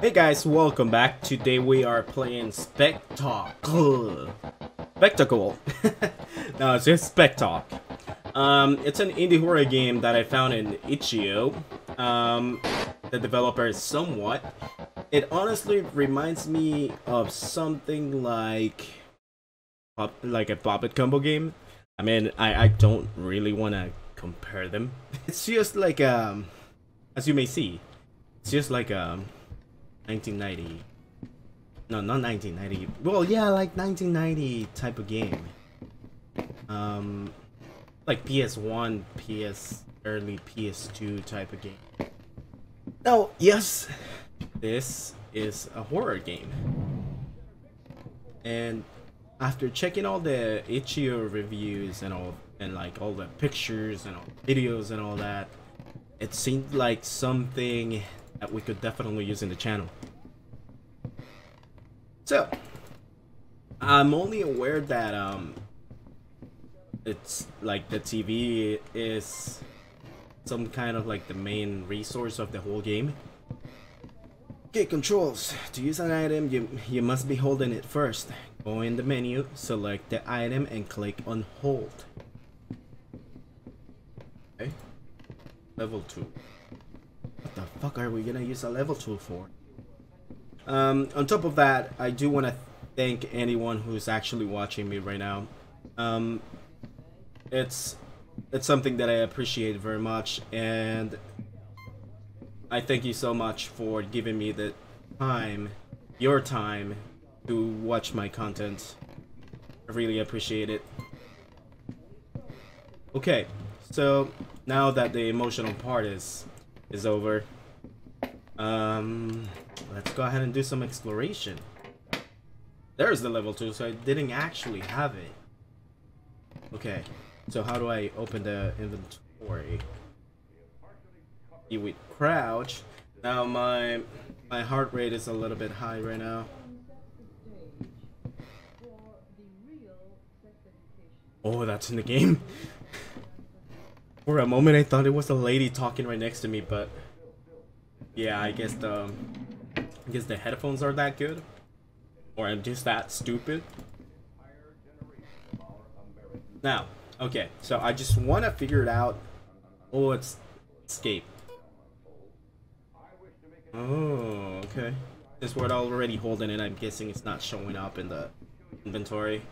Hey guys, welcome back. Today we are playing Spectacle. Spectacle. no, it's just SPEK TAKL. Um, it's an indie horror game that I found in Itch.io. Um, the developer is somewhat. It honestly reminds me of something like, like a Puppet Combo game. I mean, I, I don't really want to compare them. It's just like, um, as you may see, it's just like, um, 1990. No, not 1990. Well, yeah, like 1990 type of game. Um, like PS1, PS, early PS2 type of game. Oh, yes, this is a horror game. And after checking all the Itch.io reviews and all, and like all the pictures and all videos and all that, it seemed like something that we could definitely use in the channel. So, I'm only aware that um, it's like the TV is some kind of like the main resource of the whole game. Okay, controls. To use an item, you, you must be holding it first. Go in the menu, select the item, and click on hold. Okay. Level 2. What the fuck are we gonna use a level 2 for? Um, on top of that, I do want to thank anyone who's actually watching me right now. Um, it's it's something that I appreciate very much, and I thank you so much for giving me the time, your time, to watch my content. I really appreciate it. Okay, so now that the emotional part is is over, um, let's go ahead and do some exploration. There's the level 2, so I didn't actually have it. Okay, so how do I open the inventory? You with crouch. Now my my heart rate is a little bit high right now. Oh, that's in the game? For a moment I thought it was a lady talking right next to me, but yeah, I guess the I guess the headphones are that good. Or I'm just that stupid. Now, okay, so I just want to figure it out. Oh, it's escape. Oh, okay. Since we're already holding it, I'm guessing it's not showing up in the inventory.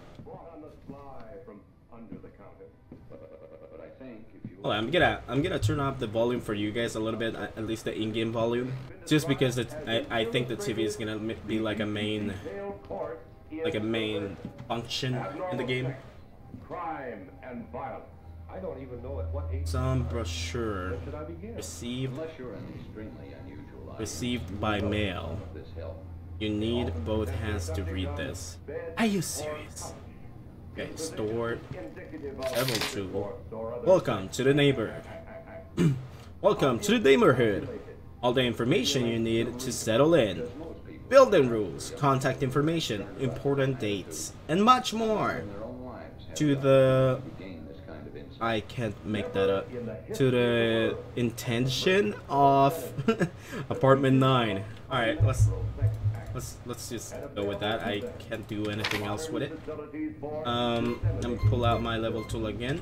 Hold on, I'm gonna I'm gonna turn up the volume for you guys a little bit, at least the in-game volume, just because it's, I I think the TV is gonna be like a main like a main function in the game. Crime and violence. I don't even know at what age. Some brochure should I begin? received Unless you're an extremely unusual item, received by mail. You need both hands to read this. Are you serious? Okay, store level two. Welcome to the neighborhood. Welcome to the neighborhood. All the information you need to settle in. Building rules, contact information, important dates, and much more. To the. I can't make that up. To the intention of apartment nine. All right, let's let's let's just go with that. I can't do anything else with it. Um, I'm pull out my level tool again.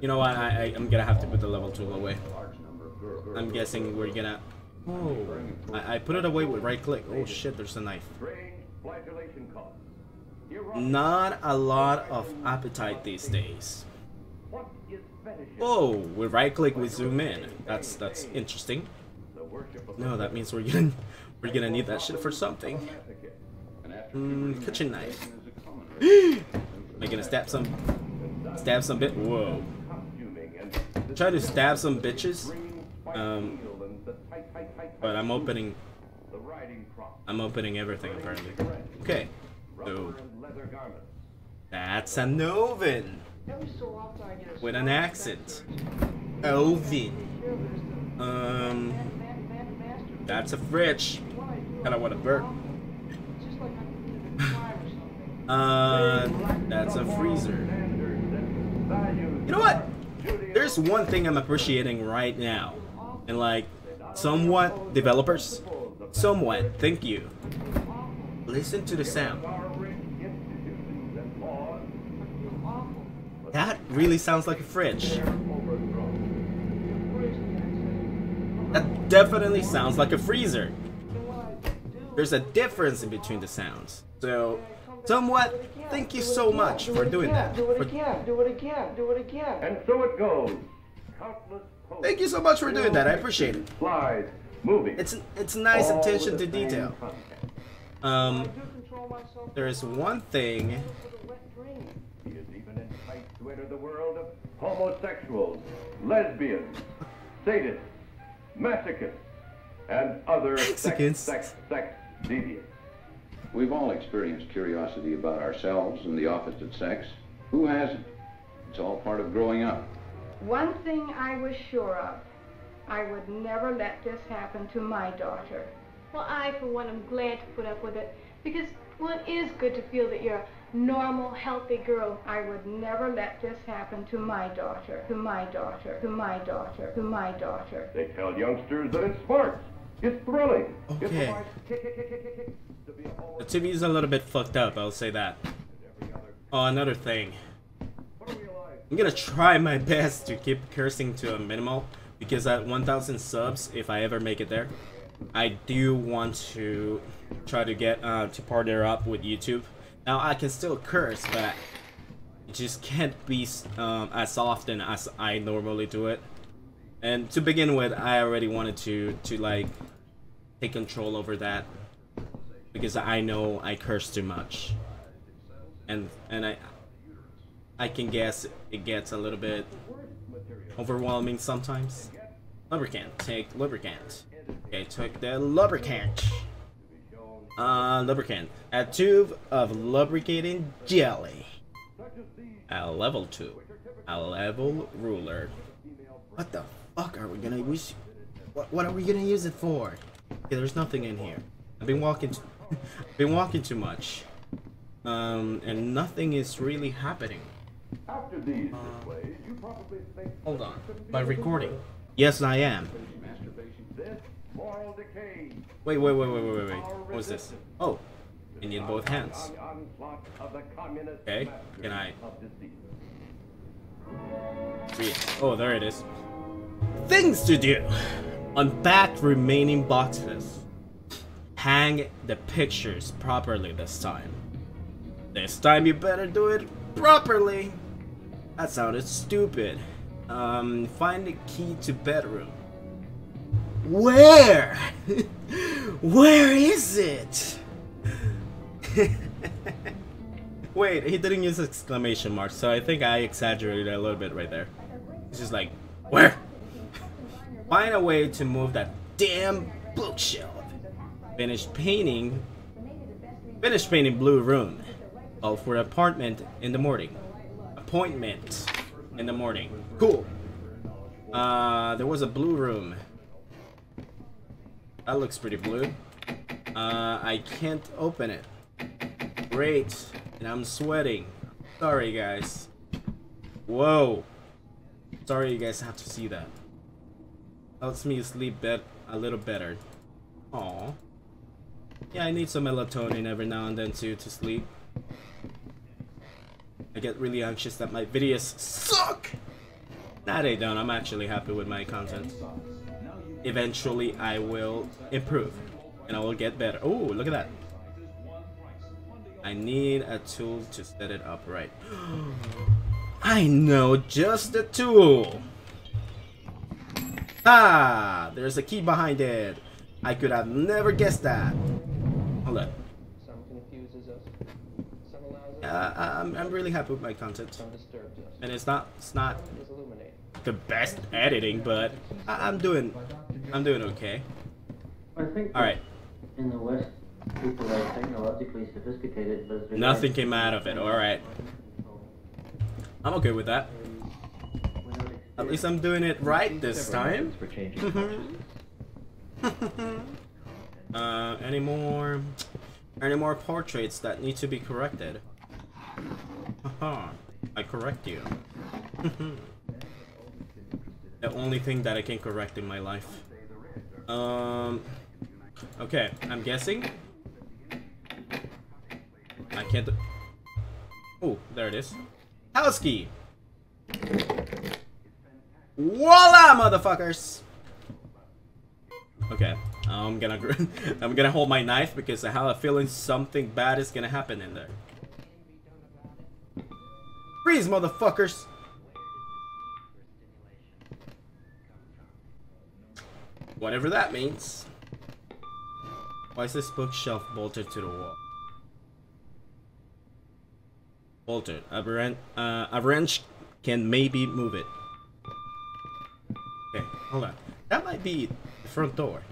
You know what? I, I I'm gonna have to put the level tool away. I'm guessing we're gonna. Oh, I, I put it away with right click. Oh shit! There's a knife. Strange flagellation cause. Not a lot of appetite these days. What is fetish? Oh, with right click we zoom in. That's that's interesting. The worship of No, that means we're gonna we're gonna need that shit for something. Mm, kitchen knife. Am I gonna stab some stab some bit? Whoa. Try to stab some bitches. Um, but I'm opening the riding crop. I'm opening everything apparently. Okay. So Rubber and leather garments. that's a Novin Every so often I get a with an accent. Ovin. Um, that's a fridge. What I want a burp. Uh, that's a freezer. And. You know what? There's one thing I'm appreciating right now. And like, Somewhat developers. Somewhat. Thank you. Listen to the sound. That really sounds like a fridge. That definitely sounds like a freezer. There's a difference in between the sounds. So, somewhat, thank you so much for doing that. Do it again. Do it again. Do it again. And so it goes. Countless posts, Thank you so much for doing that. I appreciate it. slides, movies. It's it's nice attention to detail. Um, I do control myself. there is one thing. with a wet dream. He is even enticed to enter the world of homosexuals, lesbians, sadists, masochists, and other sex, Mexicans. sex, sex deviants. We've all experienced curiosity about ourselves and the opposite sex. Who hasn't? It's all part of growing up. One thing I was sure of, I would never let this happen to my daughter. Well, I, for one, am glad to put up with it because, well, it is good to feel that you're a normal, healthy girl. I would never let this happen to my daughter, to my daughter, to my daughter, to my daughter. They tell youngsters that it's smart, it's thrilling, it's Okay. homo- The TV is a little bit fucked up. I'll say that. Oh, another thing. What do we realize? I'm gonna try my best to keep cursing to a minimal because at 1,000 subs, if I ever make it there, I do want to try to get uh, to partner up with YouTube. Now I can still curse, but it just can't be um, as often as I normally do it. And to begin with, I already wanted to to like take control over that because I know I curse too much, and and I I can guess it gets a little bit overwhelming sometimes. Lubricant, take lubricant. Okay, take the lubricant. Uh, lubricant. A tube of lubricating jelly. A level two. A level ruler. What the fuck are we gonna use? What, what are we gonna use it for? Okay, there's nothing in here. I've been walking. T- been walking too much. Um, and nothing is really happening. After these displays, you probably think Hold on. By recording. Yes, I am. Moral decay, Wait, wait, wait, wait, wait, wait, wait. What's this? Oh, you need both hands. on the onslaught of the communist Okay, can I- Read. Oh, there it is. Things to do. Unpack remaining boxes. Hang the pictures properly this time. This time you better do it properly. That sounded stupid. Um, find the key to bedroom. Where? Where is it? Wait, he didn't use exclamation marks, so I think I exaggerated a little bit right there. It's just like, where? Find a way to move that damn bookshelf. Finish painting. Finish painting blue room. Call for apartment in the morning. Appointment in the morning. Cool. Uh, there was a blue room. That looks pretty blue. Uh, I can't open it. Great. And I'm sweating. Sorry, guys. Whoa. Sorry you guys have to see that. Helps me sleep bet a little better. Aw. Yeah, I need some melatonin every now and then too to sleep. I get really anxious that my videos suck! Nah, they don't. I'm actually happy with my content. Eventually, I will improve. And I will get better. Oh, look at that. I need a tool to set it up right. I know just the tool. Ah, there's a key behind it. I could have never guessed that. Hold on. Us. Uh, I'm, I'm really happy with my content, and it's not it's not the best editing, but I, I'm doing I'm doing okay. I think All right, in the West, people are technologically sophisticated, but nothing came out of it. All right, I'm okay with that. At least I'm doing it right this time. For changing uh, any more, any more portraits that need to be corrected? Haha, I correct you. the only thing that I can correct in my life. Um. Okay, I'm guessing. I can't. Oh, there it is. House key. Voila, motherfuckers! Okay, I'm gonna I'm gonna hold my knife because I have a feeling something bad is gonna happen in there. Freeze, motherfuckers! Whatever that means. Why is this bookshelf bolted to the wall? Bolted. A, wren uh, a wrench can maybe move it. Okay, hold on. That might be the front door.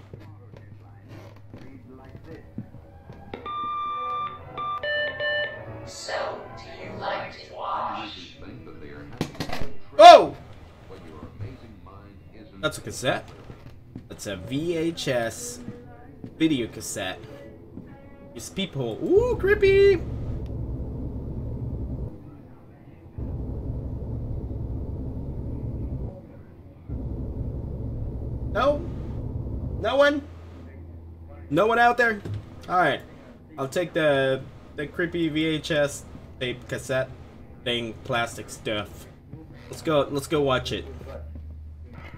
So, do you like to wash? Oh! That's a cassette. That's a VHS video cassette. It's people. Ooh, creepy! No? No one? No one out there? Alright. I'll take the the creepy VHS tape cassette thing plastic stuff. Let's go let's go watch it.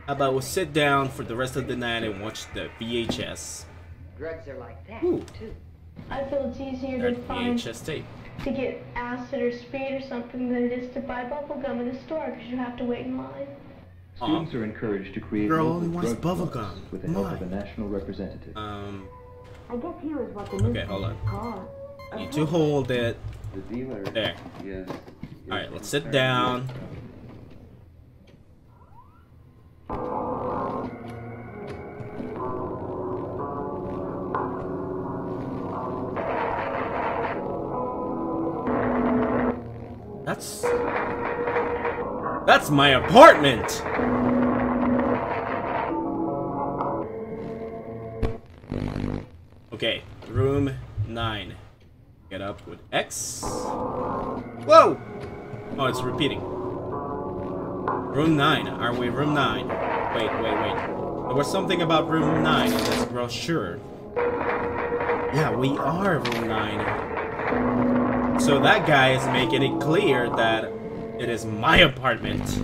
How about we sit down for the rest of the night and watch the VHS. Drugs are like that, Ooh. too. I feel it's easier Or to find VHS tape. to get acid or speed or something than it is to buy bubble gum in a store because you have to wait in line. Students are encouraged to create Girl only wants drug bubble gum. with the help of a national representative. Um I guess here is what the Okay, hold on. call need to hold it. The dealer There. is. Alright, let's sit down. That's That's my apartment. Okay, room 9. Get up with X. Whoa! Oh, it's repeating. Room 9. Are we room 9? Wait, wait, wait. There was something about room 9 in this brochure. Yeah, we are room 9. So that guy is making it clear that it is my apartment.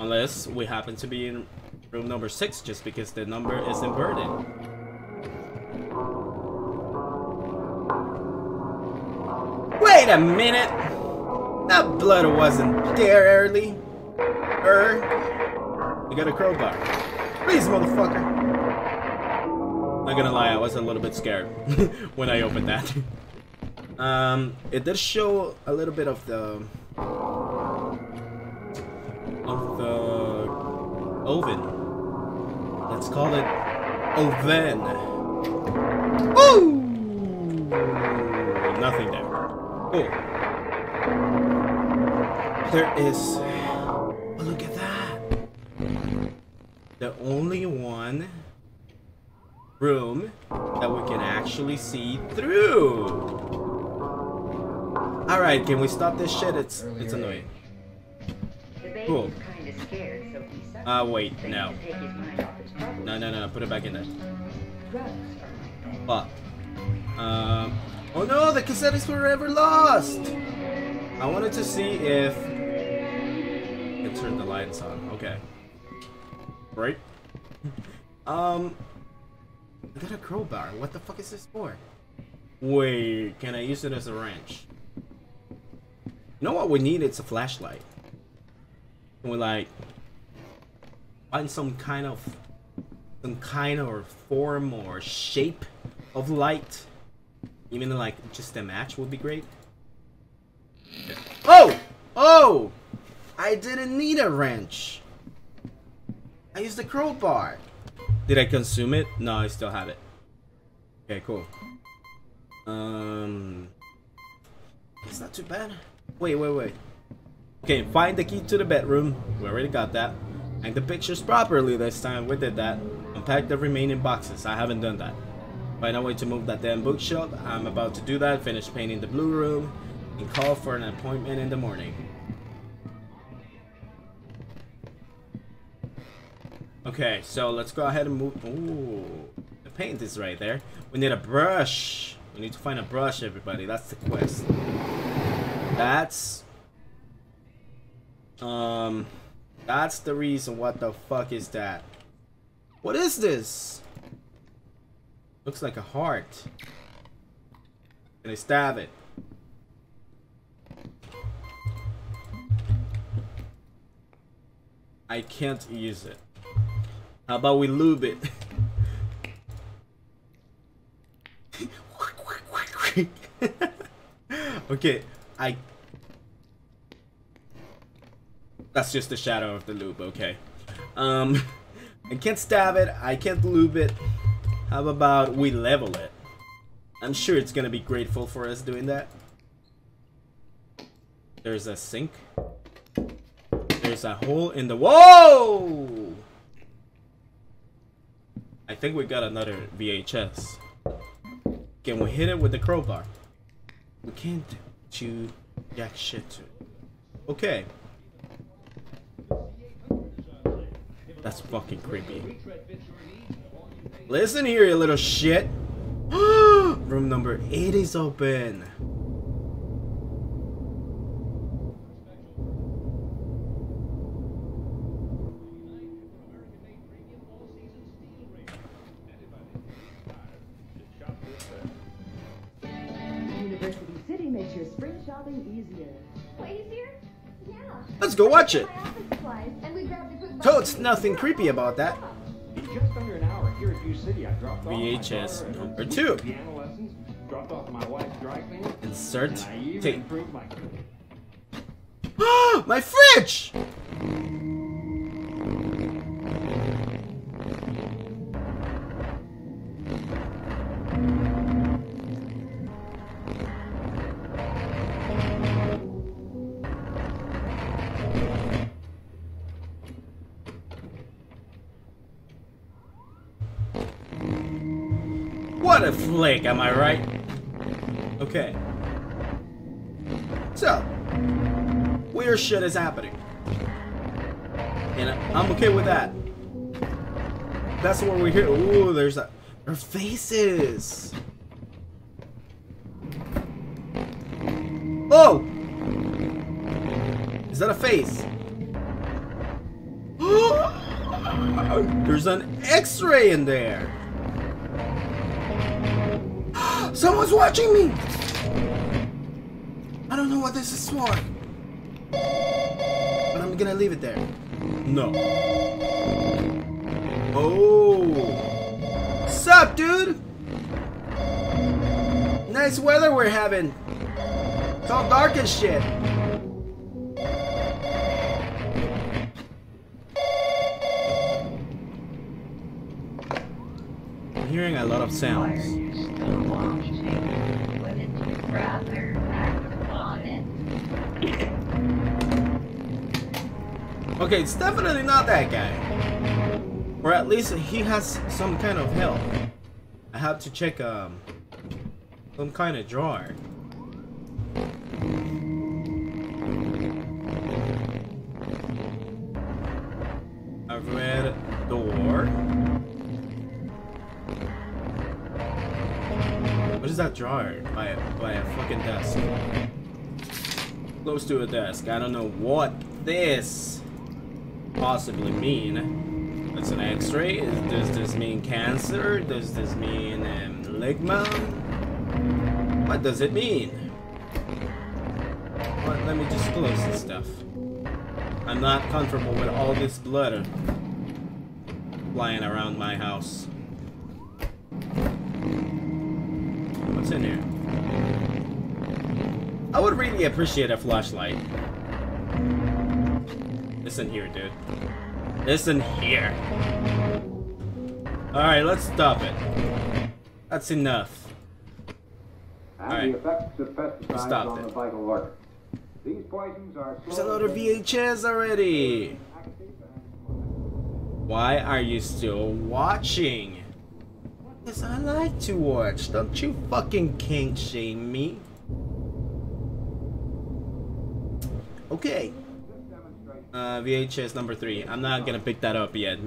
Unless we happen to be in room number 6 just because the number is inverted. Wait a minute! That blood wasn't there early. Er. You got a crowbar. Please, motherfucker. Not gonna lie, I was a little bit scared when I opened that. um, it did show a little bit of the of the oven. Let's call it oven. Woo! Nothing there. Cool. There is. Oh, look at that. The only one room that we can actually see through. All right, can we stop this shit? It's it's annoying. Cool. kind of scared, so he sucks. Uh, wait, no. to take his mind off his troubles. No, no, no, put it back in there. Drugs are like that. Fuck. Um. Oh no, the cassette is forever lost. I wanted to see if. I turn the lights on. Okay. Right. Um. I got a crowbar. What the fuck is this for? Wait, can I use it as a wrench? You know what we need? It's a flashlight. And we like find some kind of some kind of form or shape of light? Even like just a match would be great. Oh! Oh! I didn't need a wrench. I used the crowbar. Did I consume it? No, I still have it. Okay, cool. Um, it's not too bad. Wait, wait, wait. Okay, find the key to the bedroom. We already got that. Hang the pictures properly this time. We did that. Unpack the remaining boxes. I haven't done that. Find a way to move that damn bookshelf. I'm about to do that. Finish painting the blue room. And call for an appointment in the morning. Okay, so let's go ahead and move. Ooh, the paint is right there. We need a brush. We need to find a brush, everybody. That's the quest. That's um, that's the reason. What the fuck is that? What is this? Looks like a heart. Can I stab it? I can't use it. How about we lube it? okay, I... That's just the shadow of the lube, okay. Um, I can't stab it, I can't lube it. How about we level it? I'm sure it's gonna be grateful for us doing that. There's a sink. There's a hole in the- Whoa! I think we got another VHS. Can we hit it with the crowbar? We can't do jack shit to. Okay. That's fucking creepy. Listen here, you little shit. Room number 8 is open. Go watch it. Supplies, and we grabbed a quick Totes, nothing creepy about that. In just under an hour here at am I right? Okay. So, weird shit is happening. And I'm okay with that. That's what we're here. Ooh, there's a. Their faces! Oh! Is that a face? There's an x-ray in there! Someone's watching me! I don't know what this is for. But I'm gonna leave it there. No. Oh. Sup, dude? Nice weather we're having. It's all dark as shit. I'm hearing a lot of sounds. Okay, it's definitely not that guy. Or at least he has some kind of help. I have to check um some kind of drawer. A red door. What is that drawer by a, by a fucking desk? Close to a desk. I don't know what this possibly mean. It's an x-ray? Does this mean cancer? Does this mean um, ligma? What does it mean? What, let me just close this stuff. I'm not comfortable with all this blood flying around my house. What's in here? I would really appreciate a flashlight. Listen here, dude. Listen here. Alright, let's stop it. That's enough. And Alright. the effects of pesticides Stop on it. the vital organs. These poisons are There's another VHS already. Why are you still watching? Because I like to watch. Don't you fucking kink shame me. Okay. Uh, VHS number three. I'm not gonna pick that up yet.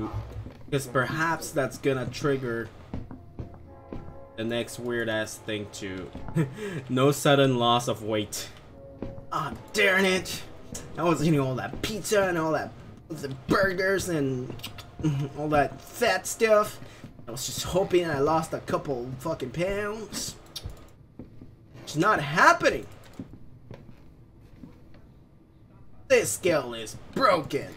Because perhaps that's gonna trigger the next weird ass thing too. no sudden loss of weight. Ah, darn it! I was eating all that pizza and all that the burgers and all that fat stuff. I was just hoping I lost a couple fucking pounds. It's not happening. This scale is broken.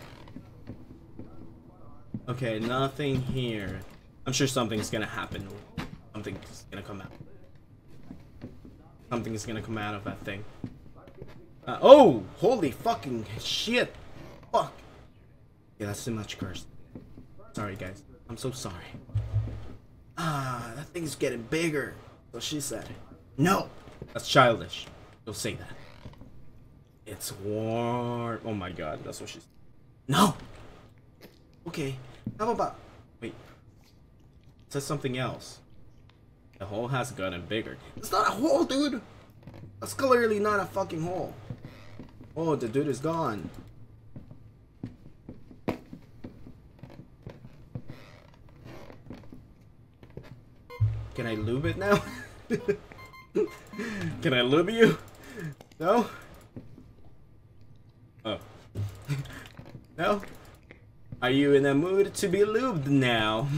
Okay, nothing here. I'm sure something's gonna happen. Something's gonna come out. Something's gonna come out of that thing. Uh, oh! Holy fucking shit! Fuck! Yeah, that's too much curse. Sorry, guys. I'm so sorry. Ah, that thing's getting bigger. So she said. No! That's childish. Don't say that. It's warm. Oh my god, that's what she's. No! Okay, how about... Wait. It says something else. The hole has gotten bigger. It's not a hole, dude! That's clearly not a fucking hole. Oh, the dude is gone. Can I lube it now? Can I lube you? No? Oh. No? Are you in the mood to be lubed now?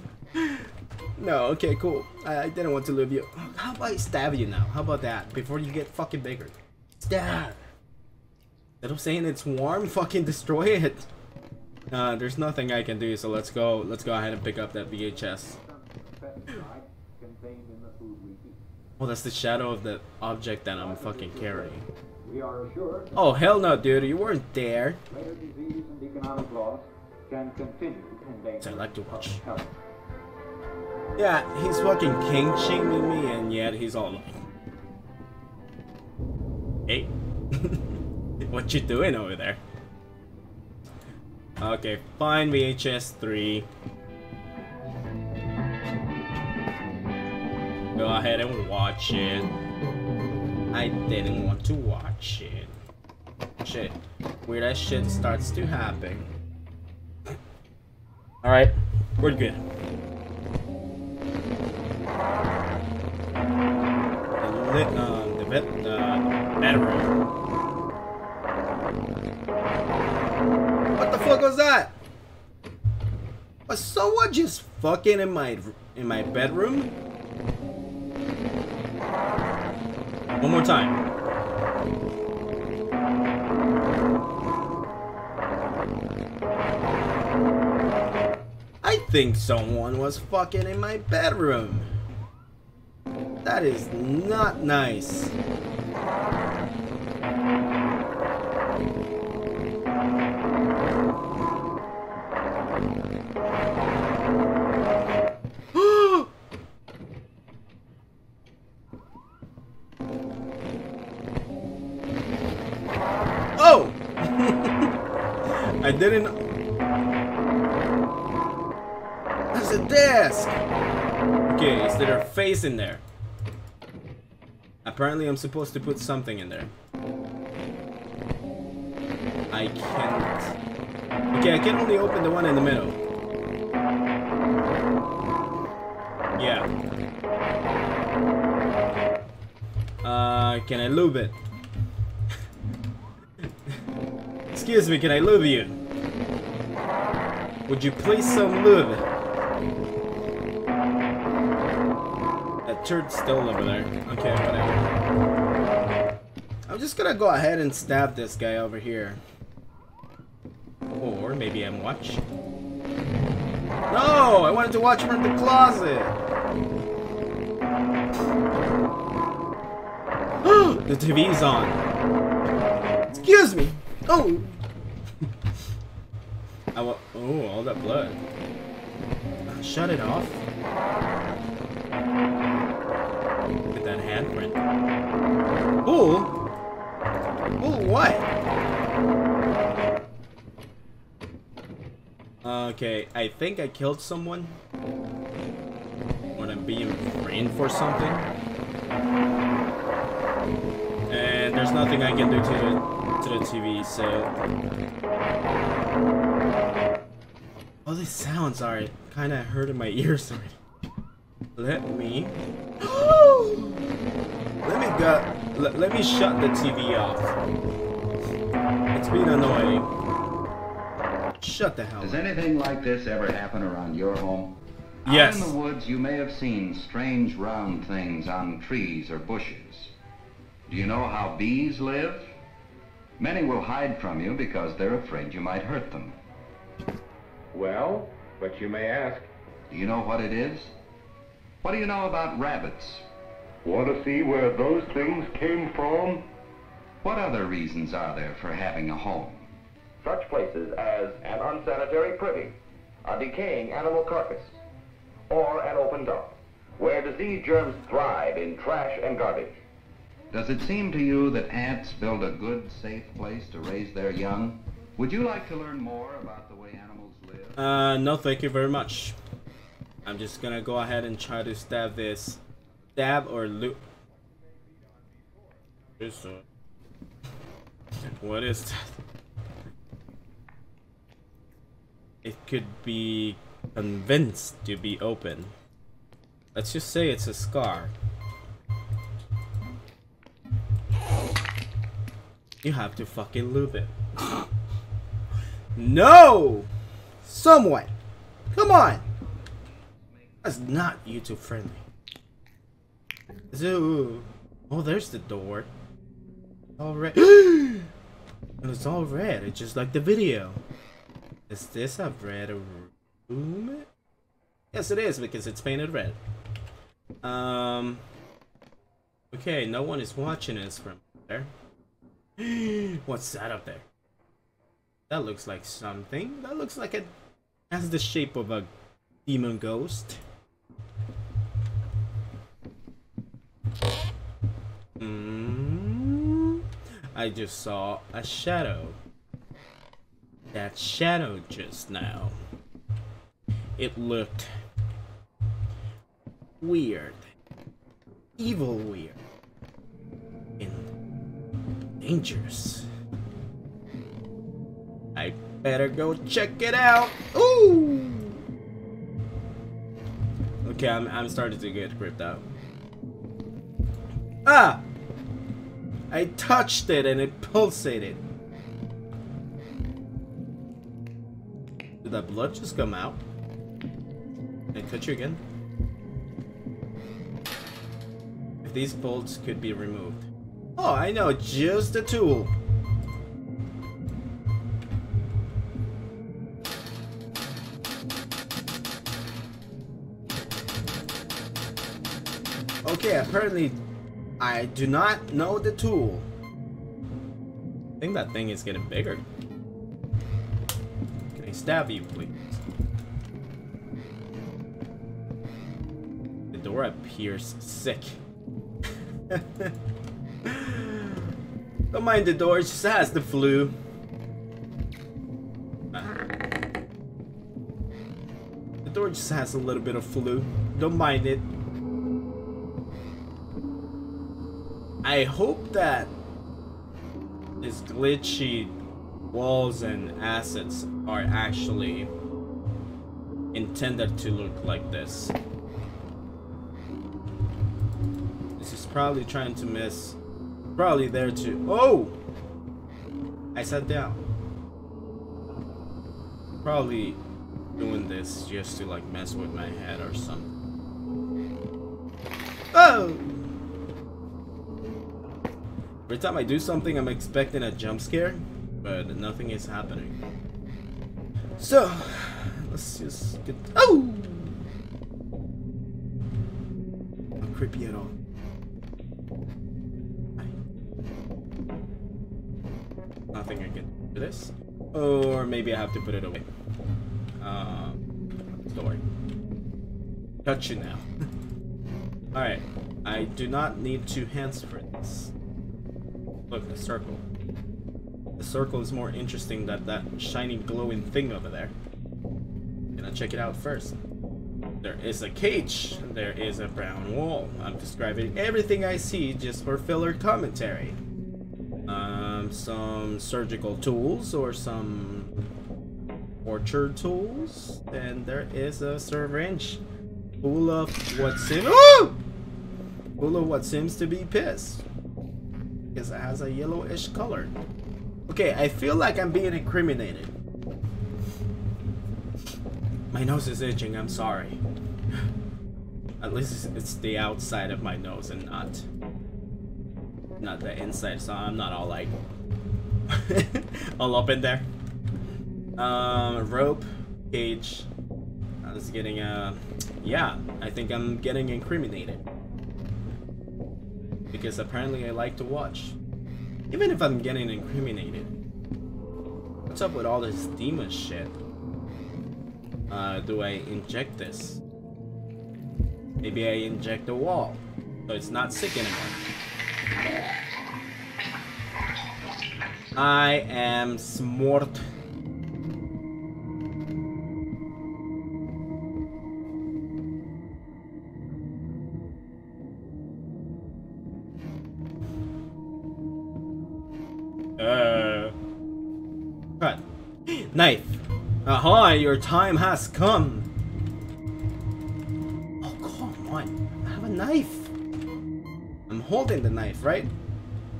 no, okay, cool. I, I, didn't want to lube you. How about I stab you now? How about that? Before you get fucking bigger. Stab! Instead of saying it's warm, fucking destroy it. Uh, there's nothing I can do, so let's go. Let's go ahead and pick up that VHS. Well, that's the shadow of the object that I'm fucking carrying. We are assured Oh, hell no, dude. You weren't there. disease and economic loss can continue to endanger So I like to watch. health. Yeah, he's fucking king shaming me, and yet he's all like, "Hey, what you doing over there?" Okay, fine, VHS three. Go ahead and watch it. I didn't want to watch it. Shit, weird ass shit starts to happen. All right, we're good. the lit, um, the uh, bedroom. What the fuck was that? Was someone just fucking in my in my bedroom? One more time. I think someone was fucking in my bedroom. That is not nice. Didn't... There's a desk! Okay, is there a face in there? Apparently I'm supposed to put something in there. I can't... Okay, I can only open the one in the middle. Yeah. Uh, can I lube it? Excuse me, can I lube you? Would you please some lube? That turd's still over there. Okay, whatever. I'm just gonna go ahead and stab this guy over here. Or maybe I'm watch. No! I wanted to watch from the closet! the TV's on. Excuse me! Oh! I wa oh, all that blood. Uh, shut it off. Look at that handprint. Ooh! Ooh, what? Okay, I think I killed someone. When I'm being framed for something. And there's nothing I can do to the to the TV, so. All these sounds are kind of hurting my ears already. Let me. let me go. Let, let me shut the TV off. It's been annoying. Shut the hell Does up. anything like this ever happen around your home? Yes. Out in the woods, you may have seen strange round things on trees or bushes. Do you know how bees live? Many will hide from you because they're afraid you might hurt them. Well, but you may ask, Do you know what it is? What do you know about rabbits? want to see where those things came from? What other reasons are there for having a home? Such places as an unsanitary privy, a decaying animal carcass, or an open dump, where disease germs thrive in trash and garbage. Does it seem to you that ants build a good, safe place to raise their young? Would you like to learn more about the way animals? Uh, no, thank you very much. I'm just gonna go ahead and try to stab this. Stab or loot. Uh, What is that? It could be convinced to be open. Let's just say it's a scar. You have to fucking loot it. no! Someone! Come on! That's not YouTube friendly. Zoo. Oh, there's the door. All red. it's all red. It's just like the video. Is this a red room? Yes, it is because it's painted red. Um. Okay, no one is watching us from there. What's that up there? That looks like something. That looks like it has the shape of a demon ghost. Mm, I just saw a shadow. That shadow just now. It looked weird. Evil weird. And dangerous. I better go check it out. Ooh! Okay, I'm, I'm starting to get gripped out. Ah! I touched it and it pulsated. Did that blood just come out? Can I you again? If these bolts could be removed. Oh, I know, just a tool. Okay, apparently I do not know the tool. I think that thing is getting bigger. Can I stab you, please? The door appears sick. Don't mind the door, it just has the flu. The door just has a little bit of flu. Don't mind it. I hope that these glitchy walls and assets are actually intended to look like this. This is probably trying to miss. Probably there to. Oh! I sat down. Probably doing this just to like mess with my head or something. Every time I do something, I'm expecting a jump scare, but nothing is happening. So, let's just get. Oh! Not creepy at all. Nothing I can do this. Or maybe I have to put it away. Uh, story. Touch you now. Alright. I do not need two hands for this. Look, the circle. The circle is more interesting than that shiny glowing thing over there. Gonna check it out first. There is a cage. There is a brown wall. I'm describing everything I see just for filler commentary. Um, some surgical tools or some orchard tools, and there is a syringe full of what seems full of what seems to be piss, because it has a yellowish color. Okay, I feel like I'm being incriminated. My nose is itching. I'm sorry. At least it's the outside of my nose and not not the inside, so I'm not all like all up in there. Um, rope, cage. I was getting uh, yeah. I think I'm getting incriminated because apparently I like to watch, even if I'm getting incriminated. What's up with all this demon shit? Uh, do I inject this? Maybe I inject a wall, so it's not sick anymore. I am smart. Knife. Aha, your time has come. Oh, come on. I have a knife. I'm holding the knife, right?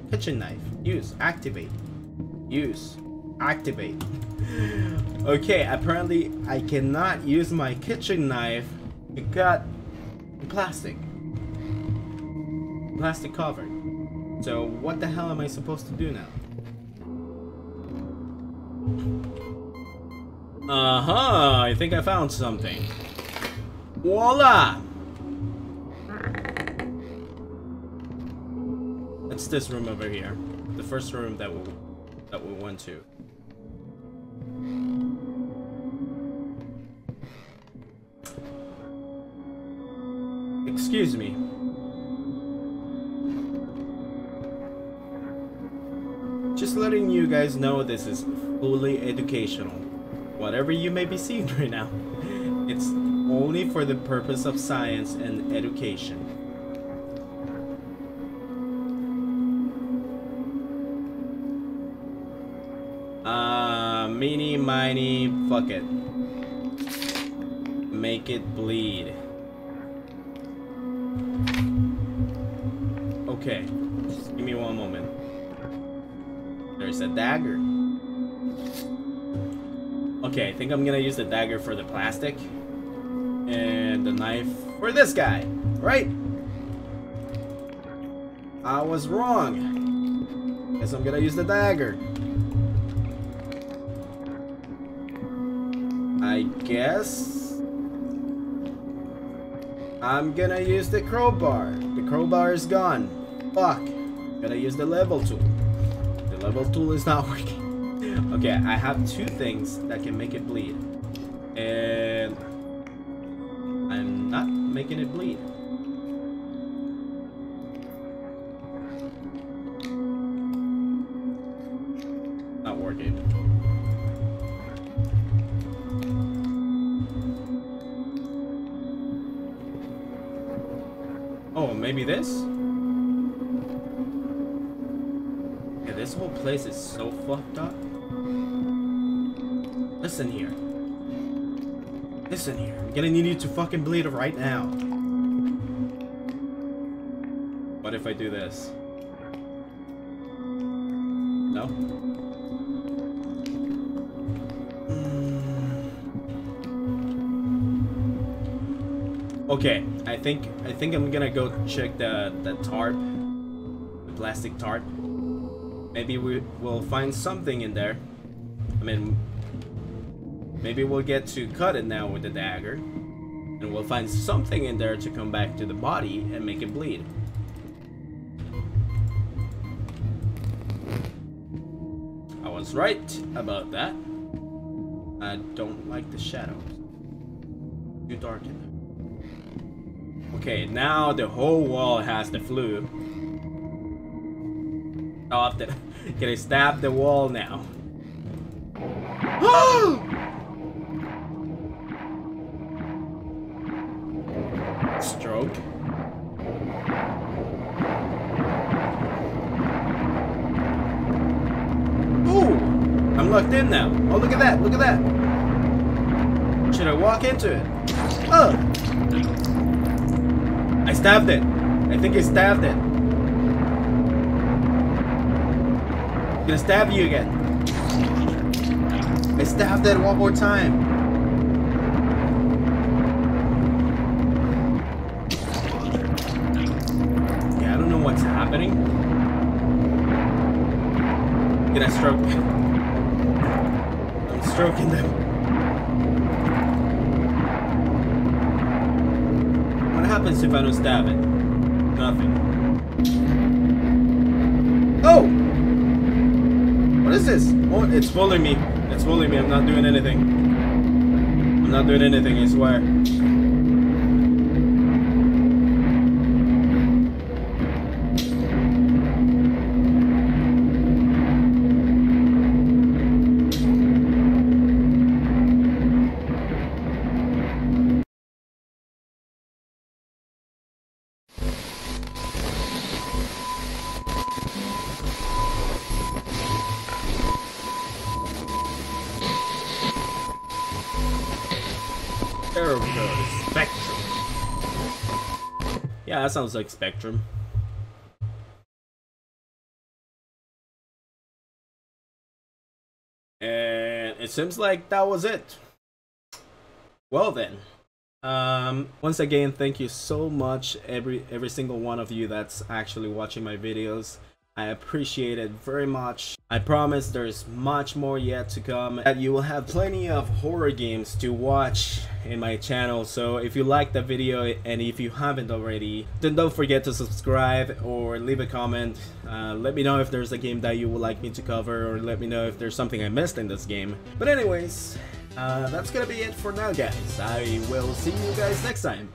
Kitchen knife. Use. Activate. Use. Activate. okay, apparently I cannot use my kitchen knife to cut plastic. Plastic covered. So what the hell am I supposed to do now? Uh-huh, I think I found something. Voila! It's this room over here. The first room that we that we went to. Excuse me. Just letting you guys know this is fully educational. Whatever you may be seeing right now, it's only for the purpose of science and education. Uh, meeny, miny, fuck it. Make it bleed. Okay, just give me one moment. There's a dagger. Okay, I think I'm gonna use the dagger for the plastic. And the knife for this guy, right? I was wrong. Guess I'm gonna use the dagger. I guess I'm gonna use the crowbar. The crowbar is gone. Fuck. Gonna use the level tool. The level tool is not working. Okay, I have two things that can make it bleed. And I'm not making it bleed. Not working. Oh, maybe this? Yeah, this whole place is so fucked up. Listen here. Listen here. I'm gonna need you to fucking bleed right now. What if I do this? No? Hmm. Okay, I think I think I'm gonna go check the the tarp, the plastic tarp. Maybe we will find something in there. I mean, maybe we'll get to cut it now with the dagger, and we'll find something in there to come back to the body and make it bleed. I was right about that. I don't like the shadows. Too dark in there. Okay, now the whole wall has the flu. The. Can I stab the wall now? Ah! Look at that! Should I walk into it? Oh! I stabbed it. I think I stabbed it. I'm gonna stab you again. I stabbed it one more time. Yeah, I don't know what's happening. Can I stroke? Stroking them. What happens if I don't stab it? Nothing. Oh! What is this? Oh, it's bullying me. It's bullying me. I'm not doing anything. I'm not doing anything, I swear. Spectrum. Yeah, that sounds like Spectrum. And it seems like that was it. Well then. Um, once again, thank you so much, every every single one of you that's actually watching my videos. I appreciate it very much. I promise there's much more yet to come and you will have plenty of horror games to watch in my channel. So if you like the video and if you haven't already then don't forget to subscribe or leave a comment. Uh, let me know if there's a game that you would like me to cover or let me know if there's something I missed in this game. But anyways uh, that's gonna be it for now guys. I will see you guys next time